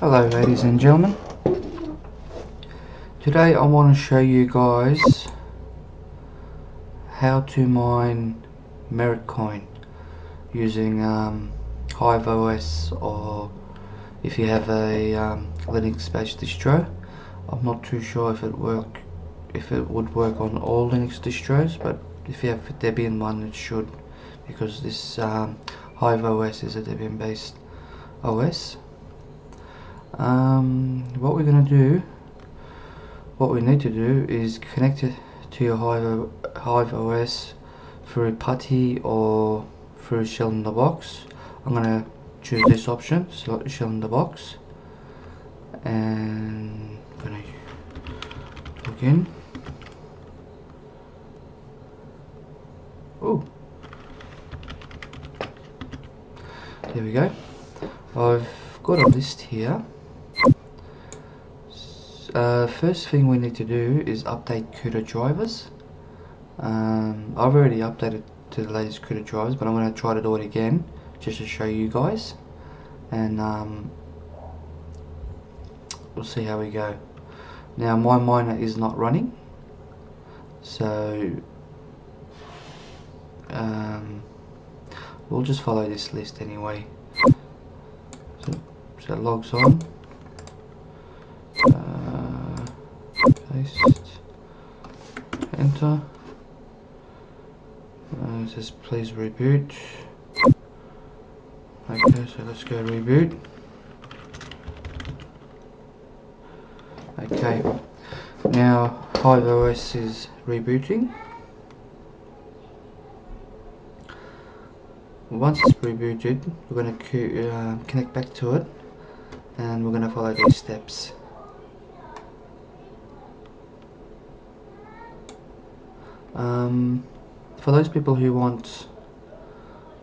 Hello ladies and gentlemen. Today I want to show you guys how to mine Merit Coin using um, Hive OS or if you have a um, Linux based distro. I'm not too sure if it work if it would work on all Linux distros but if you have a Debian one it should because this um, Hive OS is a Debian based OS um, what we're going to do what we need to do is connect it to your Hive, Hive OS through PuTTY or through Shell in the Box. I'm going to choose this option select Shell in the Box and I'm going to log in. Oh there we go. I've got a list here uh, first thing we need to do is update CUDA drivers. Um, I've already updated to the latest CUDA drivers but I'm going to try to do it again just to show you guys. And um, we'll see how we go. Now my miner is not running so um, we'll just follow this list anyway. So, so logs on uh, paste enter uh, it says please reboot. Okay so let's go reboot. Okay. Now Hive OS is rebooting. Once it's rebooted we're going to uh, connect back to it and we're going to follow these steps um, for those people who want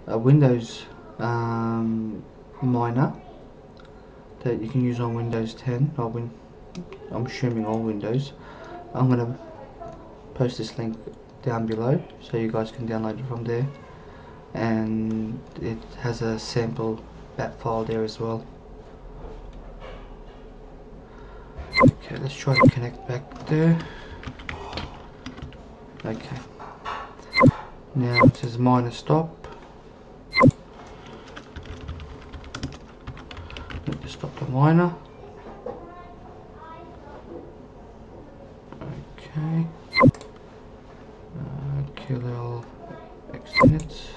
a Windows um, miner that you can use on Windows 10 or win I'm assuming all Windows I'm gonna post this link down below so you guys can download it from there. And it has a sample bat file there as well. Okay let's try to connect back there okay now it says miner stop Need to stop the miner. Okay. Uh, killall xinit. Yep.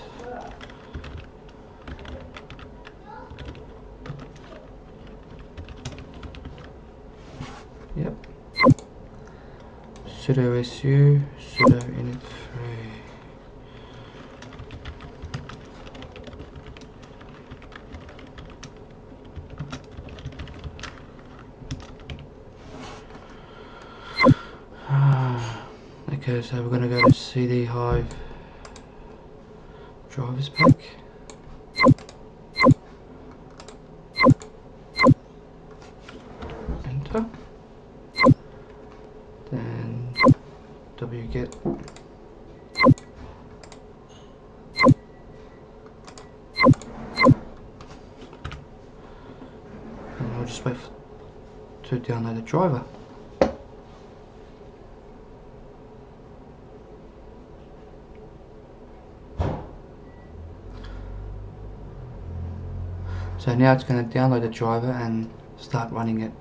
Sudo su sudo init 3 ah, Okay, so we're going to go to CD Hive drivers pack. Enter. Then wget and we'll just wait the driver. So now it's going to download the driver and start running it.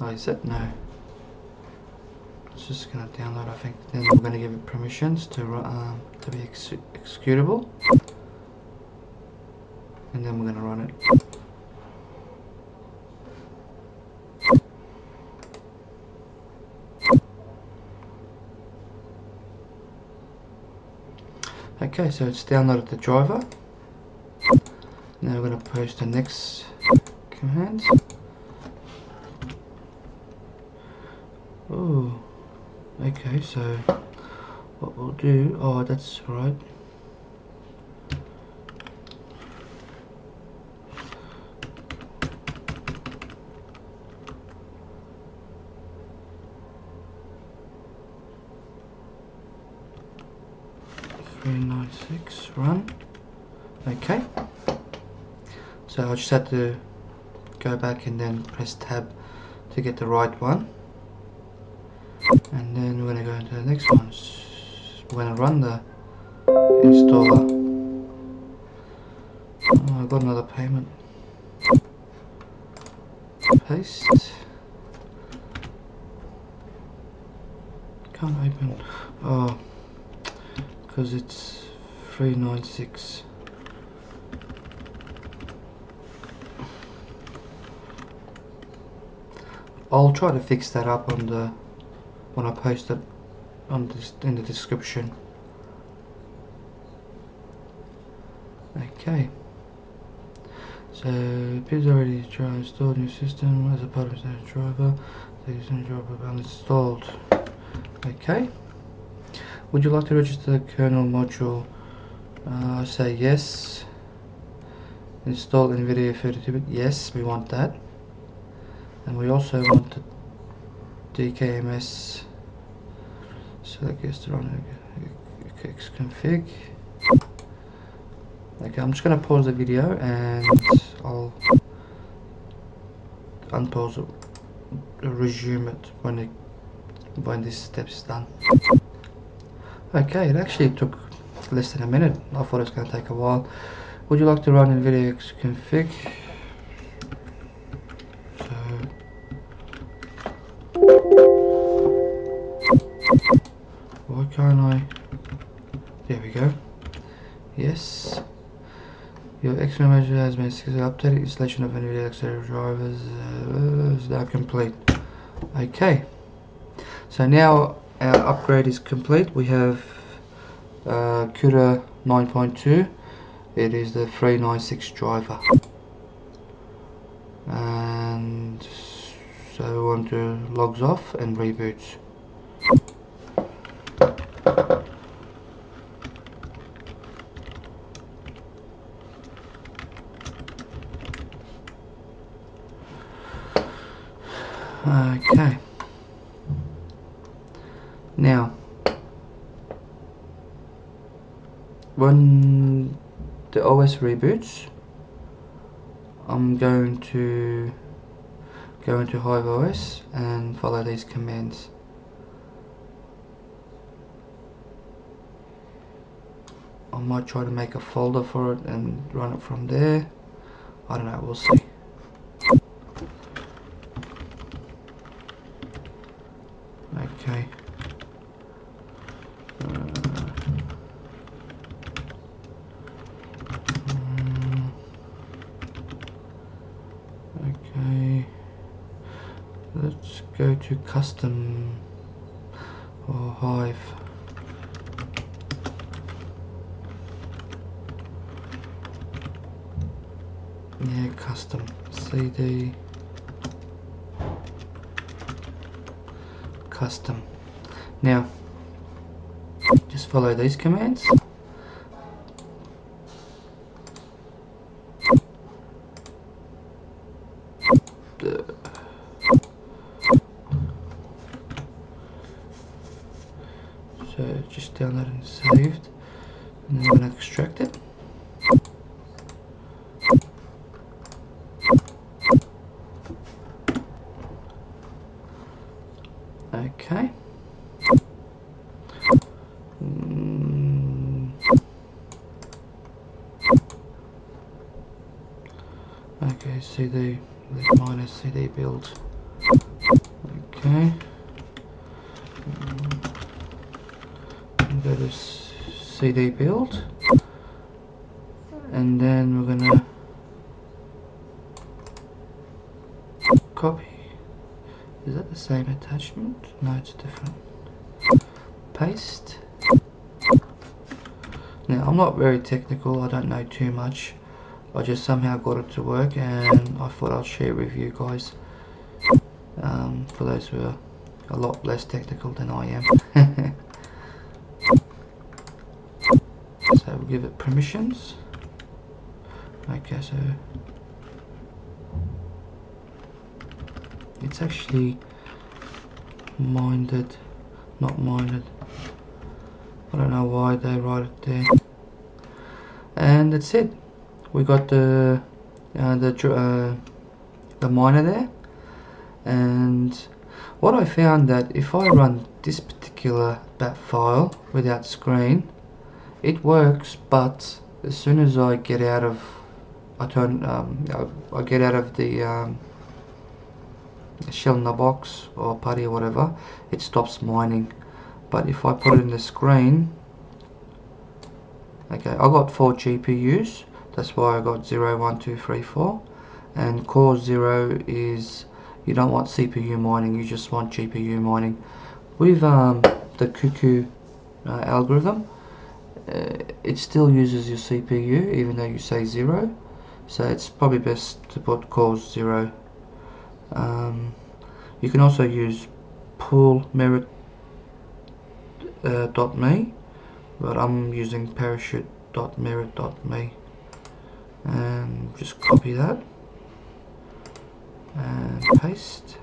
Oh, is it? No. It's just going to download, I think. Then we're going to give it permissions to, um, to be ex executable. And then we're going to run it. Okay, so it's downloaded the driver. Now we're going to post the next command. Oh, okay, so what we'll do, oh that's right. Six run. Okay. so I just had to go back and then press tab to get the right one and then we're to go into the next one we're to run the installer oh, I got another payment paste can't open oh because it's 396 I'll try to fix that up on the when I post it on this in the description. Okay. So Pizza already try installed new system. As a part of the driver the driver installed okay. Would you like to register the kernel module uh, say yes. Install NVIDIA 32-bit yes we want that. And we also want the DKMS select guest run config okay I'm just gonna pause the video and I'll unpause it resume it when it when this step is done. Okay it actually took less than a minute I thought it was going to take a while would you like to run NVIDIA config Why can't I? There we go. Yes. Your XML measure has been successfully updated. Installation of NVIDIA accelerator drivers uh, is now complete. Okay. So now our upgrade is complete. We have uh, CUDA 9.2. It is the 396 driver. And so we want to logs off and reboots. Okay. Now, when the OS reboots, I'm going to go into Hive OS and follow these commands. I might try to make a folder for it and run it from there. I don't know, we'll see. Okay. Uh, mm, okay. Let's go to custom or Hive. Yeah, custom CD. custom. Now, just follow these commands. So download and saved, and then I'm going to extract it. Okay. Mm. Okay, CD, This minus CD build. Okay. Mm. Go to CD build. And then we're gonna copy is that the same attachment? No, it's different. Paste. Now, I'm not very technical, I don't know too much. I just somehow got it to work and I thought I'd share with you guys. Um, for those who are a lot less technical than I am. so we'll give it permissions. Okay, so it's actually minerd not minderd. I don't know why they write it there. And that's it. We got the uh, the uh, the miner there. And what I found that if I run this particular bat file without screen it works but as soon as I get out of I turn um, I, I, get out of the um, shell in the box or putty or whatever it stops mining. But if I put it in the screen okay I got four GPUs that's why I got 0 1 2 3 4 and core 0 is you don't want CPU mining you just want GPU mining. With um, the cuckoo uh, algorithm it still uses your CPU even though you say 0 so it's probably best to put cores 0 um, you can also use pool merit uh, .me but I'm using parachute.merit.me and just copy that and paste.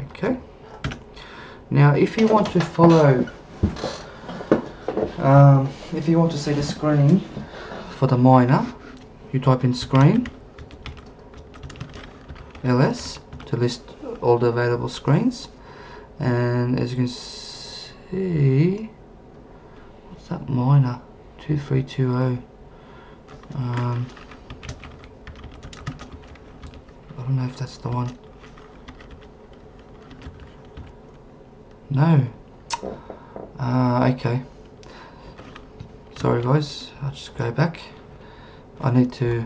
Okay. Now if you want to follow um, if you want to see the screen for the miner you type in screen ls to list all the available screens. And as you can see what's that miner 2320 um, I don't know if that's the one. No. Uh, okay sorry guys. I'll just go back. I need to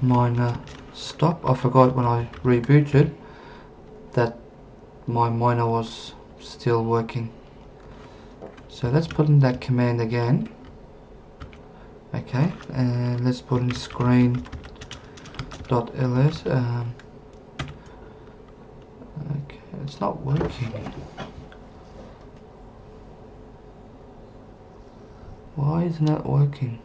miner stop. I forgot when I rebooted that my miner was still working. So let's put in that command again. Okay and let's put in screen dot ls um, okay it's not working why isn't that working?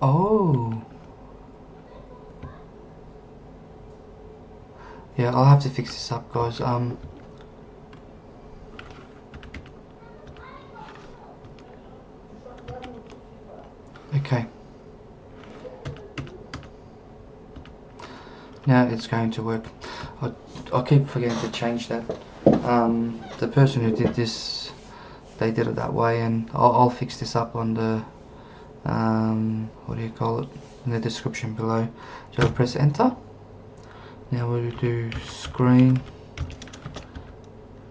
Oh. Yeah I'll have to fix this up guys. Um okay. Now it's going to work. I, I keep forgetting to change that um, the person who did this they did it that way and I'll, I'll fix this up on the um, what do you call it? In the description below. So I'll press enter. Now we'll do screen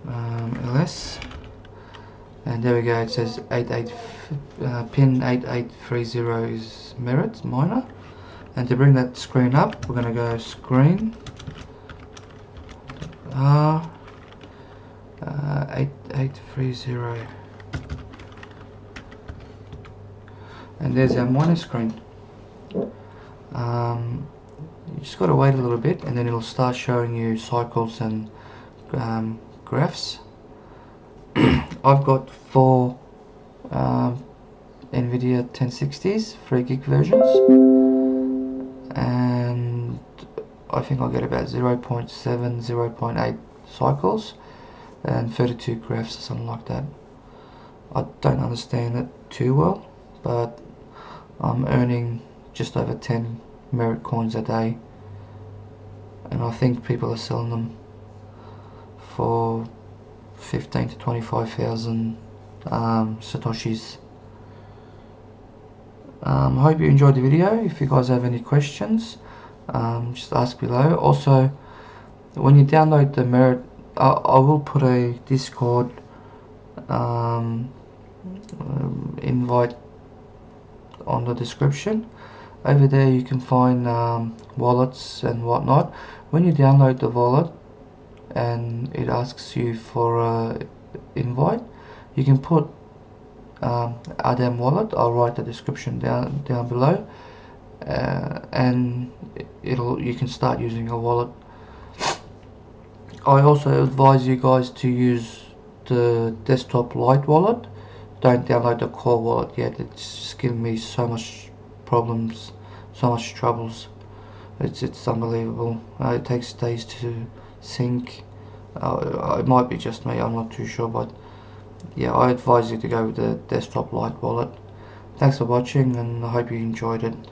um, ls and there we go. It says 88 uh, pin 8830 is merit miner. And to bring that screen up we're going to go screen R uh, 8830 and there's our miner screen. Um, you just got to wait a little bit and then it'll start showing you cycles and um, graphs. I've got four um, NVIDIA 1060s 3 gig versions. And I think I'll get about 0 0.7 0 0.8 cycles and 32 graphs or something like that. I don't understand it too well but I'm earning just over 10 merit coins a day and I think people are selling them for 15 to 25,000 um, satoshis. Um, I hope you enjoyed the video. If you guys have any questions um, just ask below. Also when you download the merit I, I will put a discord um, um, invite on the description. Over there you can find um, wallets and whatnot. When you download the wallet and it asks you for a invite you can put um, ademwallet. I'll write the description down down below. Uh, and it'll you can start using a wallet I also advise you guys to use the desktop light wallet don't download the core wallet yet it's giving me so much problems so much troubles it's it's unbelievable uh, it takes days to sync uh, it might be just me I'm not too sure but yeah, I advise you to go with the desktop light wallet. Thanks for watching and I hope you enjoyed it.